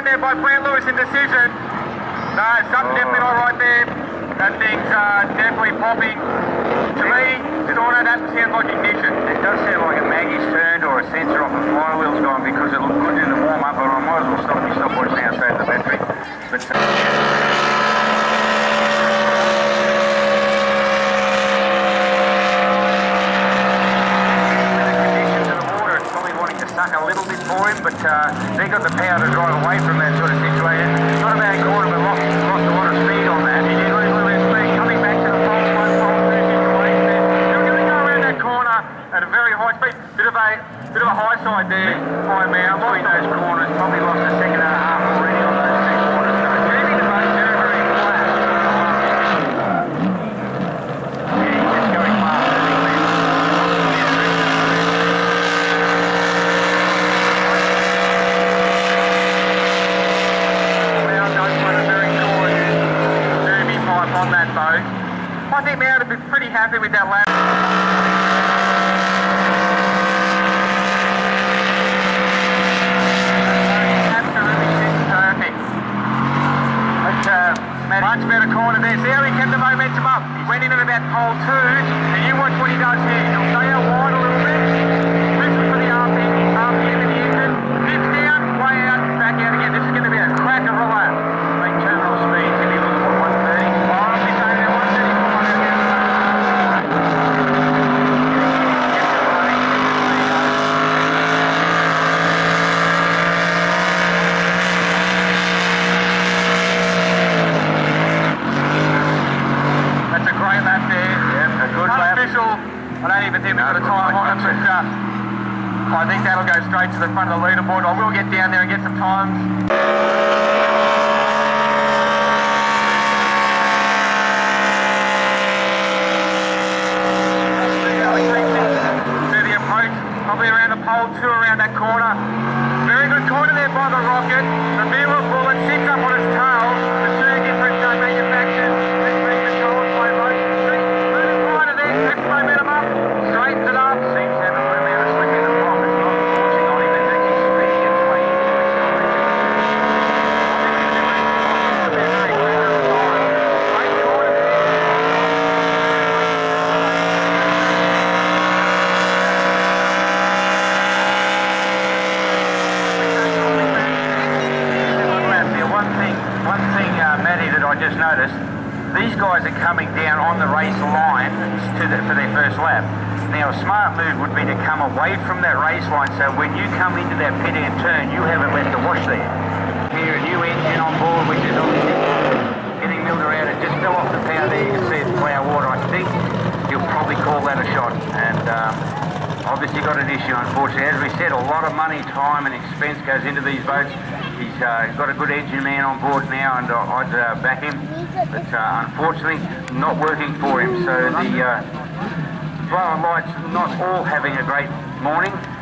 hand there by Brent Lewis in decision. No, something definitely not right there. That thing's uh, definitely popping. To me, Storno, that sounds like ignition. It does sound like a Maggie's turned or a sensor off the flywheel's gone because it looked good in the warm-up, but I might as well stop my stopwatch now and save the battery. But, uh, the the water, it's probably wanting to suck a little bit for him, but uh, they got the power to drive away from that sort of situation. Not a bad corner, but lost, lost a lot of speed on that. He did lose a little bit of speed coming back to the fault one, fault two situation there. They're going to go around that corner at a very high speed. Bit of a bit of a high side there, high mount. Between those corners, probably lost a second and a half already on those corners. That. I think Mount would be pretty happy with that lap. Absolutely perfect. But, uh, Matty, Much better corner there. See how he kept the momentum up. He went in at about pole two, and you watch what he does here. He'll stay out wide a little bit. Listen for the RPM, RPM in the engine. Dips down, way out, back out again. This is going to be a crack of a lap. make terminal speeds if he was what, 130? Oh, he's only at 134 on the outside. That's a great lap there. Yeah, a good lap. Unofficial. I got a time on it, but uh, I think that'll go straight to the front of the leaderboard. I will get down there and get some times. Probably around the pole two around that corner. Very good corner there by the rocket. The Vera bullet sits up on its tail. The two different uh, manufacturers. This being controlled by both. Moving right of there, keeps momentum up, straightens it up. Seems to have a little bit of a slip in the block. It's not pushing on him, it's actually speeding its way into acceleration. Great corner there. Now, one thing, one thing, uh, Matty, that I just noticed, these guys are coming down on the race line to the, for their first lap. Now, a smart move would be to come away from that race line, so when you come into that pit end turn, you haven't left a wash there. Here, a new engine on board, which is obviously getting milled around. It just fell off the power there. You can see it's plough water. I think you'll probably call that a shot. And um, obviously got an issue, unfortunately. As we said, a lot of money, time and expense goes into these boats. He's uh, got a good engine man on board now, and I'd uh, back him. But uh, unfortunately, not working for him. So the uh, Blown Lites not all having a great morning.